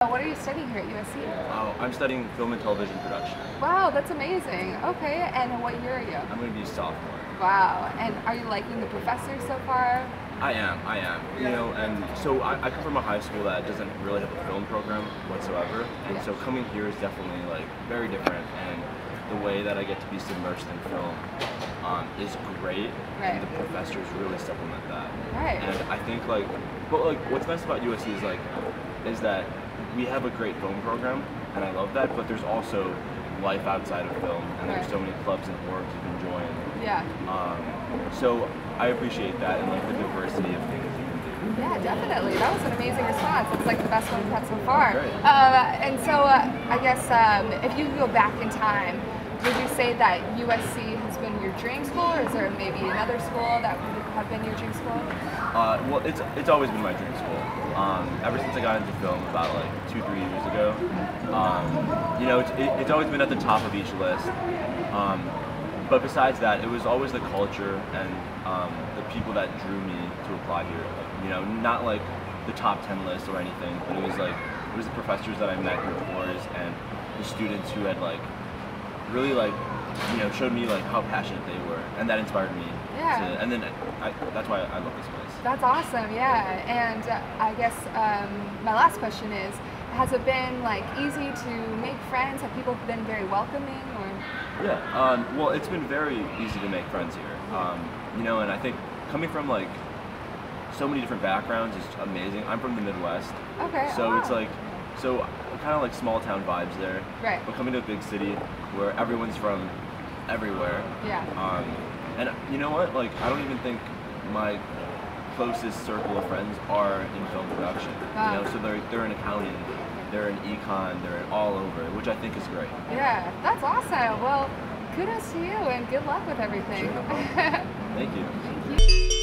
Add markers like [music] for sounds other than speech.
What are you studying here at USC? Oh, I'm studying film and television production. Wow, that's amazing. Okay, and what year are you? I'm going to be a sophomore. Wow, and are you liking the professors so far? I am, I am. You know, and so I, I come from a high school that doesn't really have a film program whatsoever, and Yeah. so coming here is definitely like very different, and the way that I get to be submerged in film um, is great, Right. and the professors really supplement that. Right. And I think like, but like, what's nice about USC is like, is that we have a great film program, and I love that. But there's also life outside of film, and there's so many clubs and orgs you can join. Yeah. Um, so I appreciate that and like the diversity of things you can do. Yeah, definitely. That was an amazing response. It's like the best one we've had so far. Great. Uh, and so, uh, I guess um, if you go back in time, would you say that USC has been your dream school, or is there maybe another school that would have been your dream school? Uh, well, it's it's always been my dream school. Um, ever since I got into film about like two three years ago. Um, you know, it's, it, it's always been at the top of each list. Um, but besides that, it was always the culture and um, the people that drew me to apply here. You know, not like the top ten list or anything, but it was like it was the professors that I met in tours and the students who had like really like you know showed me like how passionate they were, and that inspired me. Yeah. To, and then I, that's why I love this place. That's awesome, yeah. And I guess um, my last question is, has it been like easy to make friends? Have people been very welcoming, or? Yeah. Um, well, it's been very easy to make friends here. Um, you know, and I think coming from like so many different backgrounds is amazing. I'm from the Midwest, Okay. so oh, it's like so kind of like small town vibes there. Right. But coming to a big city where everyone's from everywhere. Yeah. Um, and you know what? Like, I don't even think my closest circle of friends are in film production. Wow. You know, so they're they're in accounting, they're in econ, they're all over, which I think is great. Yeah, that's awesome. Well, kudos to you and good luck with everything. [laughs] Thank you. Thank you.